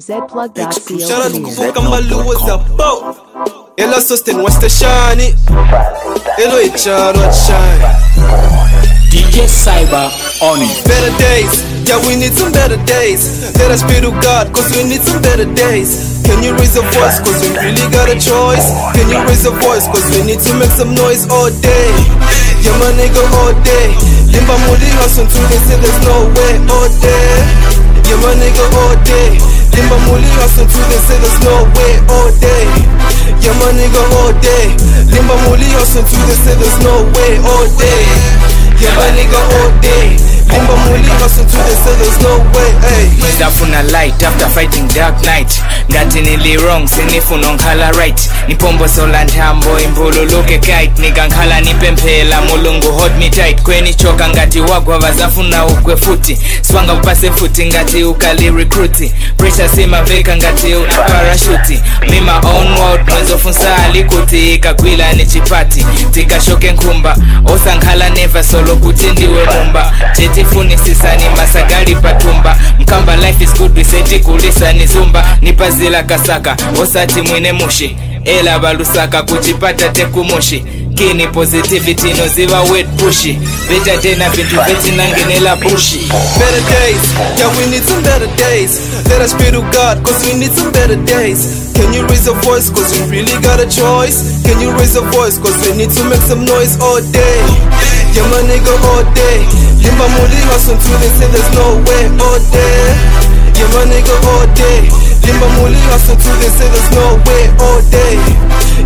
Zedplug.co. Shout out to premiere. Kuvuka Malu was a boat. Ella Sustin wants to shine. Hello, it's Charlotte shine. DJ Cyber on it. Better days, yeah, we need some better days. Let us pray to God, cause we need some better days. Can you raise a voice, cause we really got a choice? Can you raise a voice, cause we need to make some noise all day? Yeah, my nigga, all day. Limba Muli hustle until they say there's no way all day. Yeah, my nigga, all day. Limba Muli hustle until they say there's no way all day. Yeah, my nigga, all day. Limba Muli hustle until they say there's no way all day. Yeah, my nigga, all day. Limba Muli hustle until they say there's no. Ndafuna light after fighting dark night. Ngati nili wrong sinifuna nkhala right. Nipombosola nthambo imbululuke kite. Nikankhala nipemphela mulungu hold me tight. Kwenichoka ngati wagwa vazafuna ugwe futi swanga upase futi ngati ukali recruiti. Pressure simaveka ngati una parashuti mima own world mwezofunsa alikuti ikagwila ni tikashoke nkhumba osankhala neva solo kuti ndiwe mumba chetifunisisani masagali mkamba life is good wisetikulisa ni zumba nipazila kasaka osati mwine mushi ela balusaka kuchipata tekumushi kini positivity noziva wet pushi beta tena vintu vetinangenela bushi better days. Yeah, we need some better days. Let us pray to God, cause we need some better days. Can you raise a voice, cause we really got a choice? Can you raise a voice, cause we need to make some noise all day? Yeah, my nigga, all day. Limba Muli hustle until they say there's no way all day. Yeah, my nigga, all day. Limba Muli hustle until they say there's no way all day.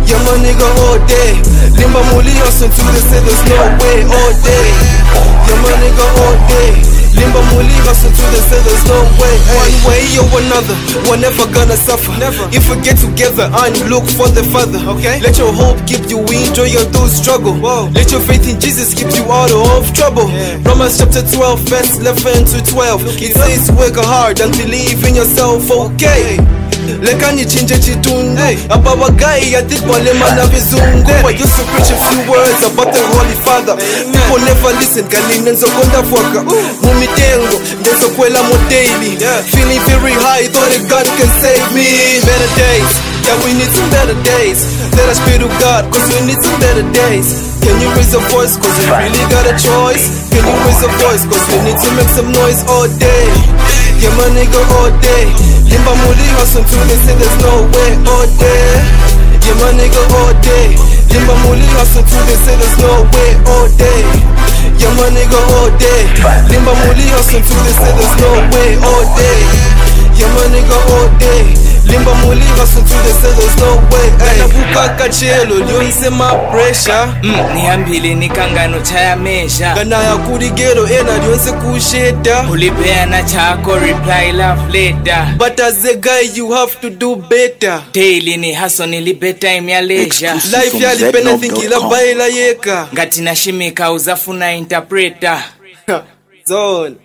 Yeah, my nigga, all day. Limba Muli hustle until they say there's no way all day. Yeah, my nigga, all day. Limba Muli hustle until they say there's no way. One way or another, we're never gonna suffer. Never. If we get together and look for the Father, okay? Let your hope keep you in joy your through struggle. Whoa. Let your faith in Jesus keep you out of trouble. Romans chapter 12, verse 11 to 12. It says, work hard and believe in yourself, okay? Leka nichinje chitundu apa bagayi atitwalemana vizungu. I used to preach a few words about the holy father. People never listen. Kanine nzokonda fwaka mumitengo ndezokwela mo daily feeling very high thought that god can save me. Better days. Yeah we need some better days. Let us pray to god cause we need some better days. Can you raise a voice? Cause we really got a choice. Can you raise a voice? Cause we need to make some noise all day. Yeah my nigga all day Limba Muli hustle until they say there's no way oh, all day. Yeah, my nigga all day. Limba Muli hustle until they say there's no way oh, all day. Yeah, my nigga all day. Limba Muli hustle until they say there's no way oh, all day. Yeah, my nigga all day. Limba Muli hustle until they say there's no way. Hey, nabuka chelo lyonse my pressure. mm, nihambile nikangano chayamesha Ganaya kuri gero ena lyonse kusheda. ulipeana chako reply love later But as a guy you have to do better. daily ni haso nilibetime ya leisure. Life From yalipena think ila baila yeka. Ngati nashimika uzafuna interpreter. Zone